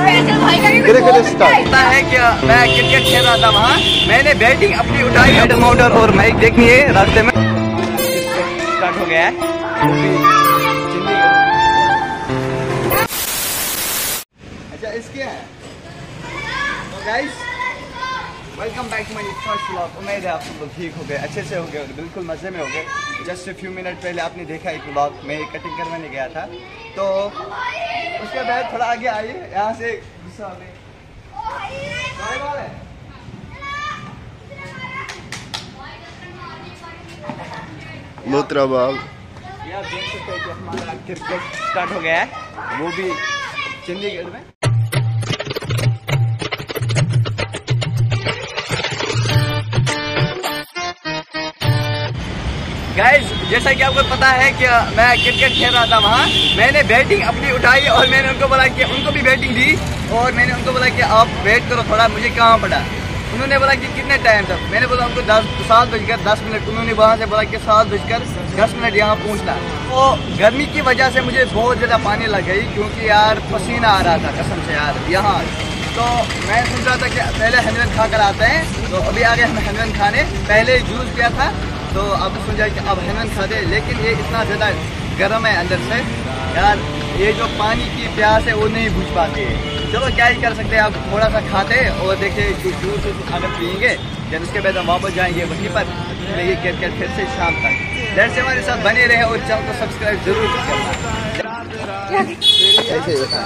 है क्या? मैं क्रिकेट खेल रहा था वहाँ। मैंने बैटिंग अपनी उठाई। हेड माउंटर और माइक देखनी है। रास्ते में। स्टार्ट हो गया है। अच्छा इसके हैं। तो guys welcome back to my first vlog उम्मीद है आप सब लोग ठीक हो गए अच्छे से हो गए और बिल्कुल मज़े में हो गए। जस्ट फ्यू मिनट पहले आपने देखा एक ब्लॉग मैं कटिंग करवाने गया था। तो उसके बाद थोड़ा आगे आइए यहाँ से गुस्सा। लूत्रा बाब ये आप देख सकते हैं कि हमारा क्रिकेट स्टार्ट हो गया है। वो भी चंडीगढ़ में। गाइस जैसा कि आपको पता है कि मैं क्रिकेट खेल रहा था वहाँ। मैंने बैटिंग अपनी उठाई और मैंने उनको बोला कि उनको भी बैटिंग दी और मैंने उनको बोला कि आप वेट करो थोड़ा, मुझे कहाँ पड़ा। उन्होंने बोला कि कितने टाइम तक? मैंने बोला, उनको दस, सात बजकर दस मिनट। उन्होंने वहाँ से बोला कि सात बजकर दस मिनट यहाँ पहुँचना। तो गर्मी की वजह से मुझे बहुत ज़्यादा पानी लग गई क्योंकि यार पसीना आ रहा था, कसम से यार, यहाँ। तो मैं सोच रहा था कि पहले हनवन खा कर आते हैं। तो अभी आ गए हम हनवन खाने। पहले जूस पिया था। तो अब सोचा कि अब हनवन खा दे लेकिन ये इतना ज़्यादा गर्म है अंदर से। यार ये जो पानी की प्यास है वो नहीं बुझ पाती है। चलो क्या ही कर सकते हैं आप थोड़ा सा खाते और देखिए जो जूस अगर पियेंगे जब उसके बाद हम वापस जाएँगे वहीं पर। खेलेंगे क्रिकेट फिर से शाम तक। देर से हमारे साथ बने रहे और चैनल को सब्सक्राइब ज़रूर करना ऐसे ही बता।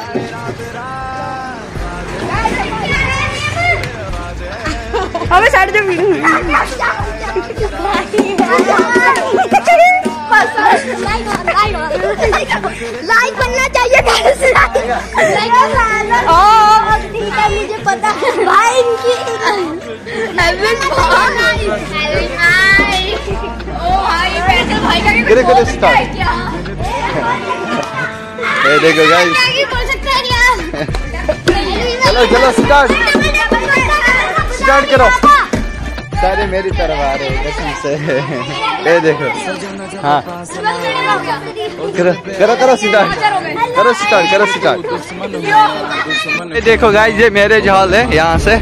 साइड दे लाइक करना चाहिए ठीक है मुझे पता है भाई इनकी करे करे स्टार्ट ये देखो गाइस चलो चलो स्टार्ट स्टार्ट करो सारे मेरी तरफ़ आ रहे हैं से। ये देखो। हाँ। करो करो करो करो स्टार्ट करो स्टार्ट ये देखो गाइस ये मैरिज हॉल है, यहाँ से।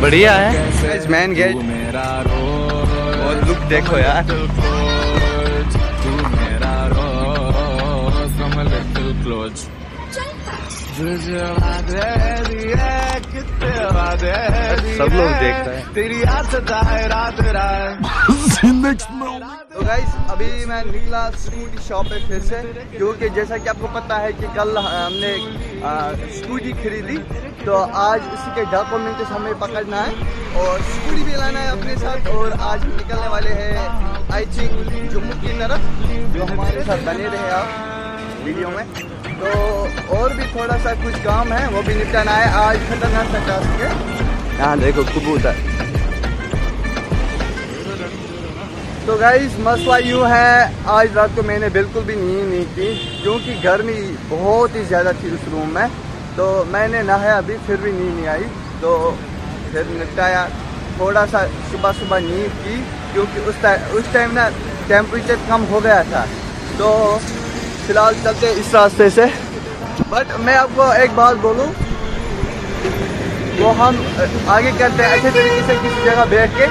बढ़िया है। मैन गेट और लुक देखो यार। सब लोग देख रहे हैं तो गाइस अभी मैं निकला स्कूटी शॉप पे फिर से, क्योंकि जैसा कि आपको पता है कि कल हमने स्कूटी खरीदी तो आज उसी के डॉक्यूमेंट्स हमें पकड़ना है, और स्कूटी भी लाना है अपने साथ, और आज निकलने वाले हैं आई थिंक जम्मू की तरफ़, जो हमारे साथ बने रहे आप वीडियो में। तो और भी थोड़ा सा कुछ काम है वो भी निपटाना है आज खतरनाक सा टास्क है यहाँ देखो कबूतर। तो गाइस मसला यूँ है आज रात को मैंने बिल्कुल भी नींद नहीं की क्योंकि गर्मी बहुत ही ज़्यादा थी उस रूम में। तो मैंने नहाया अभी फिर भी नींद नहीं आई। तो फिर निपटाया थोड़ा सा सुबह सुबह नींद की क्योंकि उस टाइम उस टाइम ना टेम्परेचर कम हो गया था। तो फ़िलहाल चलते इस रास्ते से। बट मैं आपको एक बात बोलूँ, वो हम आगे करते हैं अच्छे तरीके से किसी जगह बैठ के।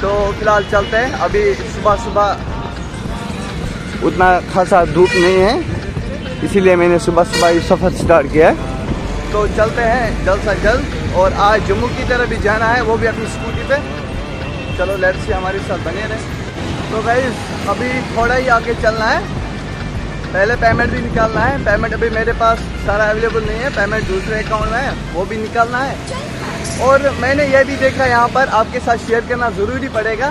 तो फ़िलहाल चलते हैं। अभी सुबह सुबह उतना खासा धूप नहीं है, इसीलिए मैंने सुबह सुबह ये सफ़र स्टार्ट किया है। तो चलते हैं जल्द से जल्द, और आज जम्मू की तरफ़ भी जाना है, वो भी अपनी स्कूटी पे। चलो लेट से हमारे साथ बने रहे। तो भाई अभी थोड़ा ही आगे चलना है। पहले पेमेंट भी निकालना है। पेमेंट अभी मेरे पास सारा अवेलेबल नहीं है। पेमेंट दूसरे अकाउंट में है। वो भी निकालना है। और मैंने ये भी देखा यहाँ पर, आपके साथ शेयर करना ज़रूरी पड़ेगा।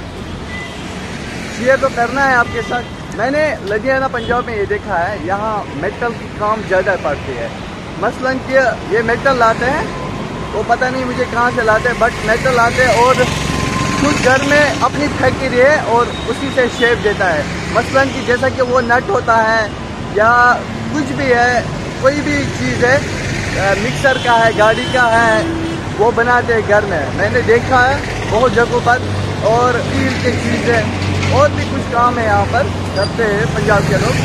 शेयर तो करना है आपके साथ। मैंने लुधियाना, पंजाब में ये देखा है। यहाँ मेटल की काम ज़्यादा पड़ती है। मसलन कि ये मेटल लाते हैं। वो पता नहीं मुझे कहाँ से लाते हैं बट मेटल लाते हैं और खुद घर में अपनी फैक्ट्री है और उसी से शेप देता है। मसलन कि जैसा कि वो नट होता है या कुछ भी है, कोई भी चीज़ है मिक्सर का है, गाड़ी का है, वो बनाते हैं घर में। मैंने देखा है बहुत जगहों पर और स्टील की चीज़ें, और भी कुछ काम है यहाँ पर, करते हैं पंजाब के लोग।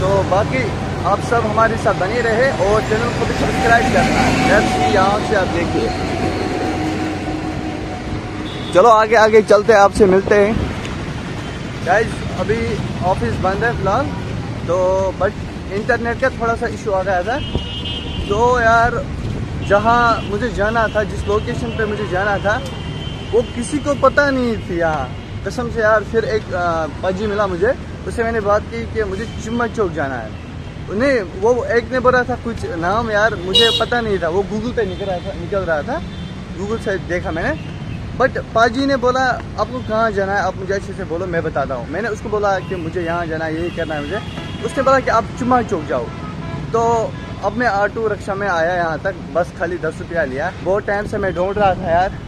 तो बाकी आप सब हमारे साथ बने रहे और चैनल को भी सब्सक्राइब करना है। जैसे यहाँ से आप देखिए। चलो आगे आगे चलते हैं, आपसे मिलते हैं। गाइज़ अभी ऑफ़िस बंद है फ़िलहाल। तो बट इंटरनेट का थोड़ा सा इशू आ गया था। तो यार, जहाँ मुझे जाना था, जिस लोकेशन पे मुझे जाना था, वो किसी को पता नहीं थी यहाँ कसम से यार, फिर एक पाजी मिला मुझे। उससे मैंने बात की कि मुझे चिम्मा चौक जाना है। नहीं, वो एक ने बोला था, कुछ नाम यार मुझे पता नहीं था। वो गूगल पे निकल रहा था, निकल रहा था। गूगल से देखा मैंने। बट पाजी ने बोला, आपको कहाँ जाना है? आप मुझे अच्छे से बोलो, मैं बताता हूँ। मैंने उसको बोला कि मुझे यहाँ जाना है, यही करना है मुझे। उसने बोला कि आप चुम्मा चौक जाओ। तो अब मैं ऑटो रिक्शा में आया यहाँ तक बस खाली दस रुपया लिया। बहुत टाइम से मैं ढूंढ रहा था यार।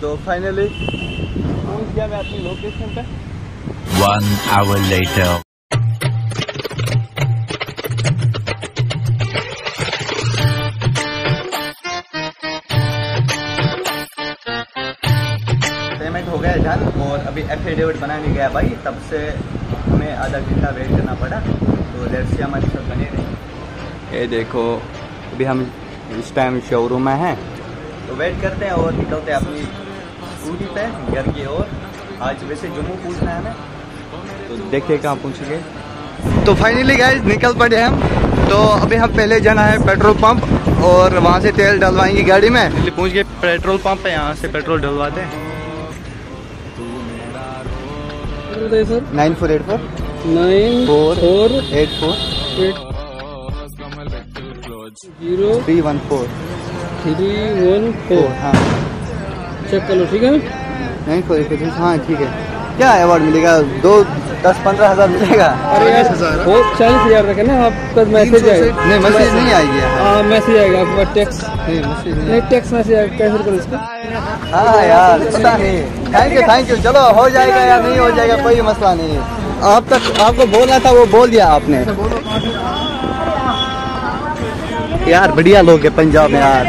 तो फाइनली पहुँच गया मैं अपनी लोकेशन पे। One hour later. पेमेंट हो गया जान और अभी एफिडेविट बनाने गया भाई तब से हमें आधा घंटा वेट करना पड़ा तो लेट्स से हमारे साथ बने रहे। ये देखो अभी हम इस टाइम शोरूम में हैं। तो वेट करते हैं और निकलते हैं अपनी स्कूटी पे घर की ओर। आज वैसे जम्मू पूछना है हमें। तो देखिए कहाँ पहुँचेंगे तो फाइनली गाइज़ निकल पड़े हम। तो अभी हम पहले जाना है पेट्रोल पंप और वहाँ से तेल डलवाएँगे गाड़ी में। पहुँच गए पेट्रोल पंप है यहाँ से पेट्रोल डलवाते हैं। Sir? Nine four eight four. Nine four four eight four. Eight zero three one four. Three one four. Four हाँ। चेक कर लो ठीक है? नाइन फोर एट फोर हाँ ठीक है। क्या अवार्ड मिलेगा? दो दस पंद्रह हज़ार मिलेगा। अरे यार वो चालीस हज़ार रखे ना आपका मैसेज आएगा। नहीं मैसेज नहीं आएगी हाँ हाँ मैसेज आएगा आपके टैक्स नहीं मैसेज टैक्स मैसेज आएगा। कैंसिल करो इसको? हाँ यार पता नहीं। थैंक यू थैंक यू चलो हो जाएगा या नहीं हो जाएगा कोई मसला नहीं। है आप तक आपको बोलना था वो बोल दिया आपने। यार बढ़िया लोग है पंजाब में यार।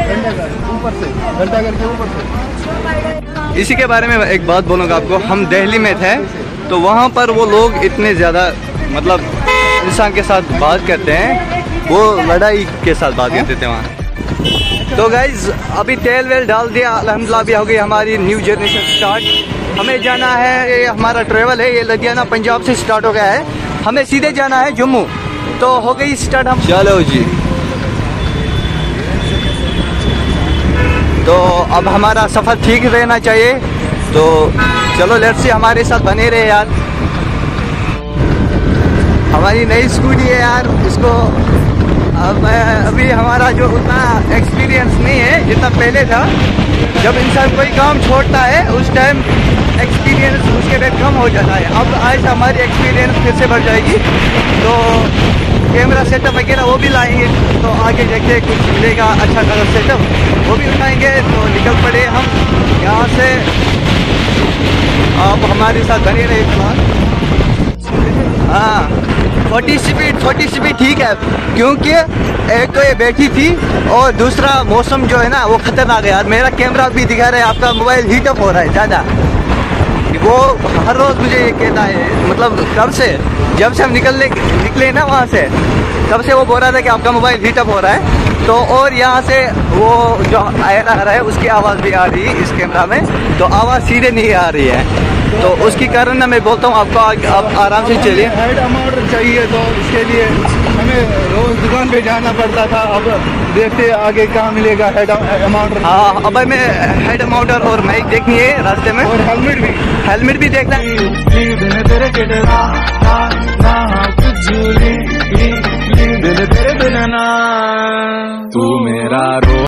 इसी के बारे में एक बात बोलूँगा आपको। हम दिल्ली में थे तो वहाँ पर वो लोग इतने ज़्यादा मतलब इंसान के साथ बात करते हैं, वो लड़ाई के साथ बात करते थे वहाँ। तो गाइज़ अभी तेल वेल डाल दिया, अलहमदिल्ला भी हो गई हमारी न्यू जर्नी स्टार्ट हमें जाना है, ये हमारा ट्रेवल है, ये लुधियाना पंजाब से स्टार्ट हो गया है। हमें सीधे जाना है जम्मू। तो हो गई स्टार्ट हम। चलो जी। तो अब हमारा सफ़र ठीक रहना चाहिए। तो चलो लेट्स से हमारे साथ बने रहे यार। हमारी नई स्कूटी है यार, इसको अब अभी हमारा जो उतना एक्सपीरियंस नहीं है, जितना पहले था, जब इंसान कोई काम छोड़ता है, उस टाइम एक्सपीरियंस उसके लिए कम हो जाता है। अब आज हमारी एक्सपीरियंस फिर से बढ़ जाएगी। तो कैमरा सेटअप वगैरह वो भी लाएँगे तो आगे देखते कुछ मिलेगा अच्छा खासा सेटअप, वो भी उठाएँगे तो निकल पड़े हम यहाँ से। आप हमारे साथ बने रहे हाँ फोर्टी स्पीड फोर्टी स्पीड ठीक है, क्योंकि एक तो ये बैठी थी और दूसरा मौसम जो है ना, वो खतरनाक है। यार मेरा कैमरा भी दिखा रहा है, आपका मोबाइल हीटअप हो रहा है, ज़्यादा। वो हर रोज़ मुझे ये कहता है मतलब कब से? जब से हम निकलने, निकले ना वहाँ से, तब से वो बोल रहा था कि आपका मोबाइल हीट अप हो रहा है। तो और यहाँ से वो जो आयन आ रहा है, उसकी आवाज़ भी आ रही है इस कैमरा में। तो आवाज़ सीधे नहीं आ रही है। तो उसके कारण ना मैं बोलता हूँ, आपको आप आराम से चलिए। हेड अमाउंट चाहिए तो इसके लिए रोज दुकान पे जाना पड़ता था। अब देखते आगे कहाँ मिलेगा हेड हाँ, अमाउंटर हाँ अब मैं हेड अमाउंटर और माइक देखनी है रास्ते में। और हेलमेट भी। हेलमेट भी देखना। तू मेरा रो